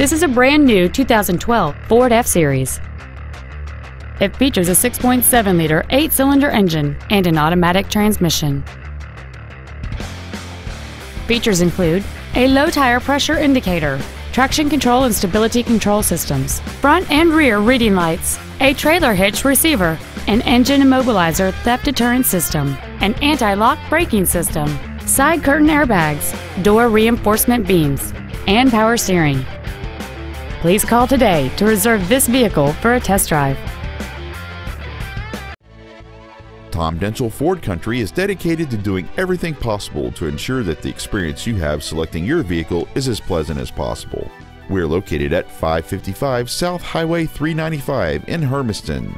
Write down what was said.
This is a brand new 2012 Ford F-Series. It features a 6.7-liter eight-cylinder engine and an automatic transmission. Features include a low tire pressure indicator, traction control and stability control systems, front and rear reading lights, a trailer hitch receiver, an engine immobilizer theft deterrent system, an anti-lock braking system, side curtain airbags, door reinforcement beams, and power steering. Please call today to reserve this vehicle for a test drive. Tom Denchel Ford Country is dedicated to doing everything possible to ensure that the experience you have selecting your vehicle is as pleasant as possible. We're located at 555 South Highway 395 in Hermiston.